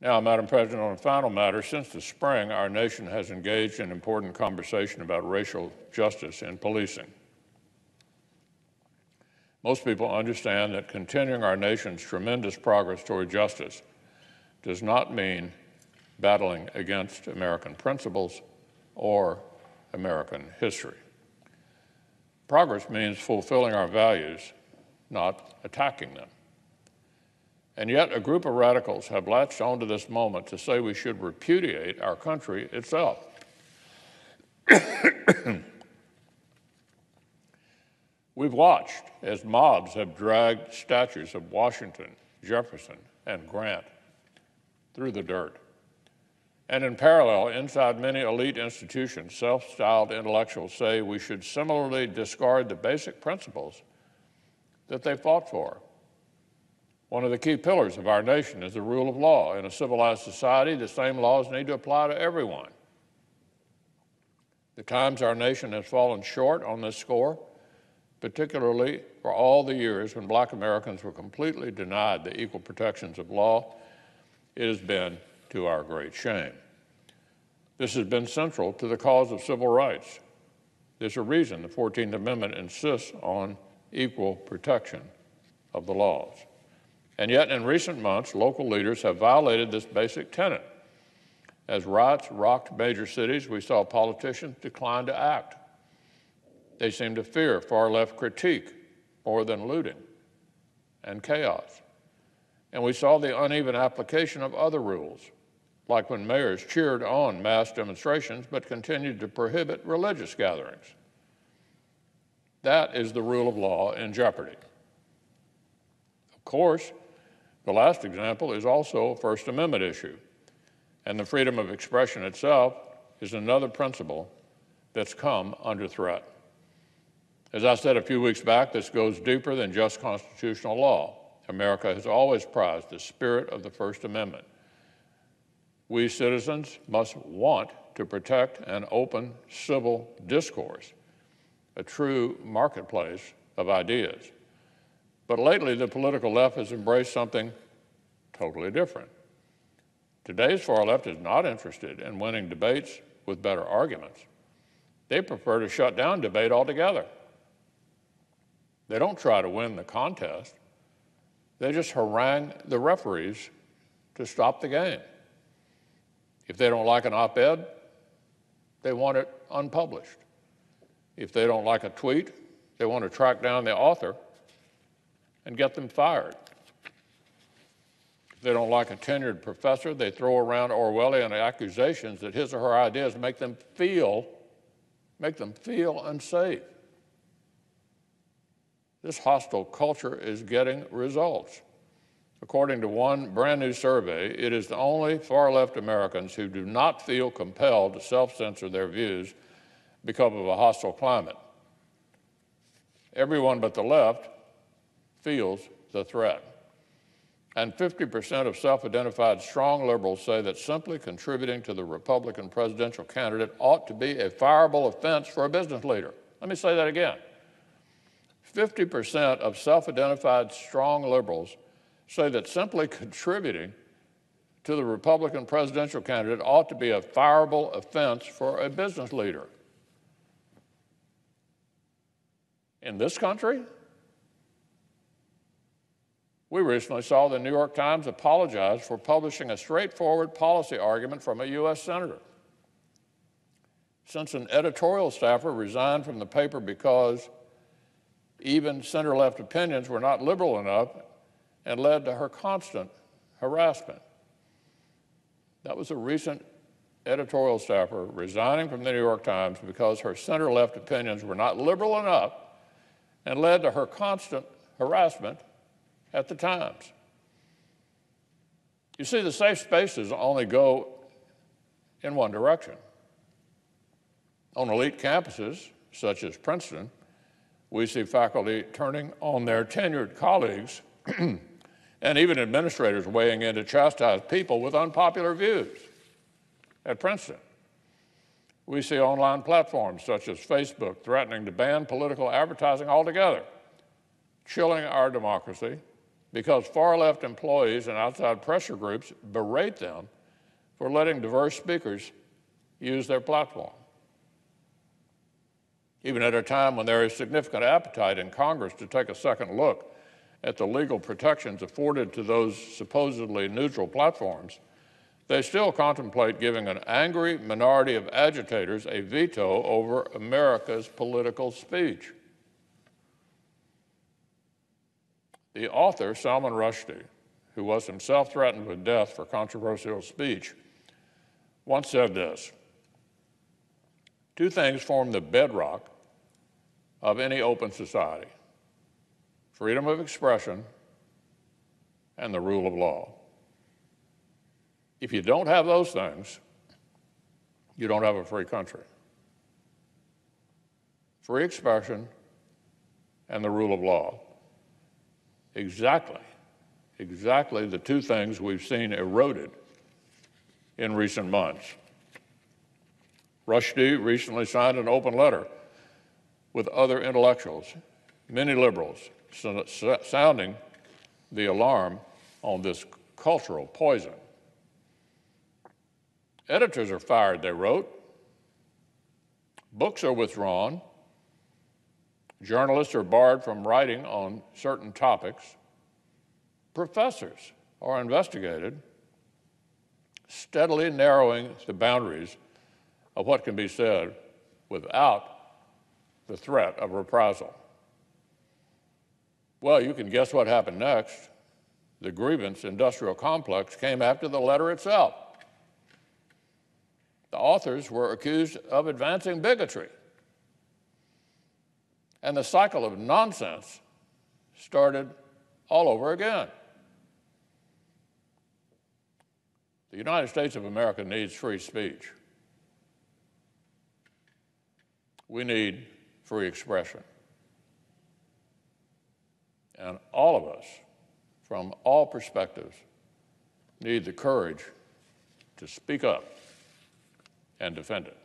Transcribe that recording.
Now, Madam President, on a final matter, since the spring, our nation has engaged in important conversation about racial justice in policing. Most people understand that continuing our nation's tremendous progress toward justice does not mean battling against American principles or American history. Progress means fulfilling our values, not attacking them. And yet, a group of radicals have latched onto this moment to say we should repudiate our country itself. We've watched as mobs have dragged statues of Washington, Jefferson, and Grant through the dirt. And in parallel, inside many elite institutions, self styled intellectuals say we should similarly discard the basic principles that they fought for. One of the key pillars of our nation is the rule of law. In a civilized society, the same laws need to apply to everyone. The times our nation has fallen short on this score, particularly for all the years when black Americans were completely denied the equal protections of law, it has been to our great shame. This has been central to the cause of civil rights. There's a reason the 14th Amendment insists on equal protection of the laws. And yet, in recent months, local leaders have violated this basic tenet. As riots rocked major cities, we saw politicians decline to act. They seem to fear far left critique more than looting and chaos. And we saw the uneven application of other rules, like when mayors cheered on mass demonstrations but continued to prohibit religious gatherings. That is the rule of law in jeopardy. Of course, the last example is also a First Amendment issue, and the freedom of expression itself is another principle that's come under threat. As I said a few weeks back, this goes deeper than just constitutional law. America has always prized the spirit of the First Amendment. We citizens must want to protect an open civil discourse, a true marketplace of ideas. But lately, the political left has embraced something totally different. Today's far left is not interested in winning debates with better arguments. They prefer to shut down debate altogether. They don't try to win the contest. They just harangue the referees to stop the game. If they don't like an op ed, they want it unpublished. If they don't like a tweet, they want to track down the author and get them fired. If they don't like a tenured professor, they throw around Orwellian accusations that his or her ideas make them feel, make them feel unsafe. This hostile culture is getting results. According to one brand new survey, it is the only far left Americans who do not feel compelled to self censor their views because of a hostile climate. Everyone but the left feels the threat. And 50% of self identified strong liberals say that simply contributing to the Republican presidential candidate ought to be a fireable offense for a business leader. Let me say that again. 50% of self identified strong liberals say that simply contributing to the Republican presidential candidate ought to be a fireable offense for a business leader. In this country, we recently saw the New York Times apologize for publishing a straightforward policy argument from a U.S. Senator. Since an editorial staffer resigned from the paper because even center left opinions were not liberal enough and led to her constant harassment. That was a recent editorial staffer resigning from the New York Times because her center left opinions were not liberal enough and led to her constant harassment at the Times. You see, the safe spaces only go in one direction. On elite campuses, such as Princeton, we see faculty turning on their tenured colleagues and even administrators weighing in to chastise people with unpopular views. At Princeton, we see online platforms such as Facebook threatening to ban political advertising altogether, chilling our democracy because far left employees and outside pressure groups berate them for letting diverse speakers use their platform. Even at a time when there is significant appetite in Congress to take a second look at the legal protections afforded to those supposedly neutral platforms, they still contemplate giving an angry minority of agitators a veto over America's political speech. The author, Salman Rushdie, who was himself threatened with death for controversial speech, once said this Two things form the bedrock of any open society freedom of expression and the rule of law. If you don't have those things, you don't have a free country. Free expression and the rule of law. Exactly, exactly the two things we've seen eroded in recent months. Rushdie recently signed an open letter with other intellectuals, many liberals, sounding the alarm on this cultural poison. Editors are fired, they wrote. Books are withdrawn. Journalists are barred from writing on certain topics. Professors are investigated, steadily narrowing the boundaries of what can be said without the threat of reprisal. Well, you can guess what happened next. The grievance industrial complex came after the letter itself. The authors were accused of advancing bigotry. And the cycle of nonsense started all over again. The United States of America needs free speech. We need free expression. And all of us, from all perspectives, need the courage to speak up and defend it.